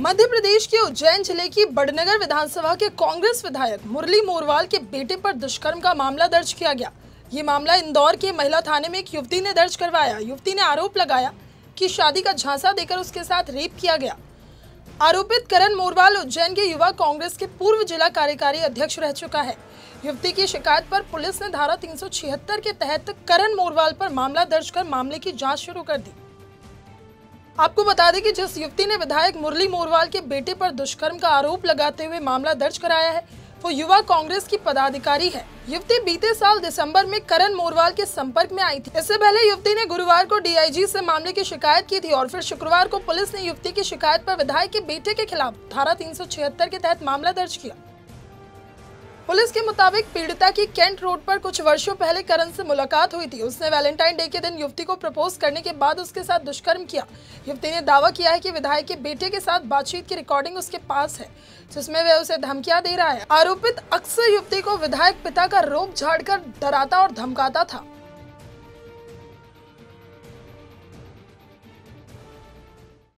मध्य प्रदेश के उज्जैन ज़िले की बड़नगर विधानसभा के कांग्रेस विधायक मुरली मोरवाल के बेटे पर दुष्कर्म का मामला दर्ज किया गया। ये मामला इंदौर के महिला थाने में एक युवती ने दर्ज करवाया। युवती ने आरोप लगाया कि शादी का झांसा देकर उसके साथ रेप किया गया। आरोपित करण मोरवाल उज्जैन के युवा कांग्रेस के पूर्व जिला कार्यकारी अध्यक्ष रह चुका है। युवती की शिकायत पर पुलिस ने धारा 376 के तहत करण मोरवाल पर मामला दर्ज कर मामले की जाँच शुरू कर दी। आपको बता दें कि जिस युवती ने विधायक मुरली मोरवाल के बेटे पर दुष्कर्म का आरोप लगाते हुए मामला दर्ज कराया है, वो युवा कांग्रेस की पदाधिकारी है। युवती बीते साल दिसंबर में करण मोरवाल के संपर्क में आई थी। इससे पहले युवती ने गुरुवार को डीआईजी से मामले की शिकायत की थी और फिर शुक्रवार को पुलिस ने युवती की शिकायत पर विधायक के बेटे के खिलाफ धारा तीन सौ छिहत्तर के तहत मामला दर्ज किया। पुलिस के मुताबिक पीड़िता की कैंट रोड पर कुछ वर्षों पहले करण से मुलाकात हुई थी। उसने वैलेंटाइन डे के दिन युवती को प्रपोज करने के बाद उसके साथ दुष्कर्म किया। युवती ने दावा किया है कि विधायक के बेटे के साथ बातचीत की रिकॉर्डिंग उसके पास है, जिसमें वह उसे धमकिया दे रहा है। आरोपित अक्सर युवती को विधायक पिता का रोप झाड़ डराता और धमकाता था।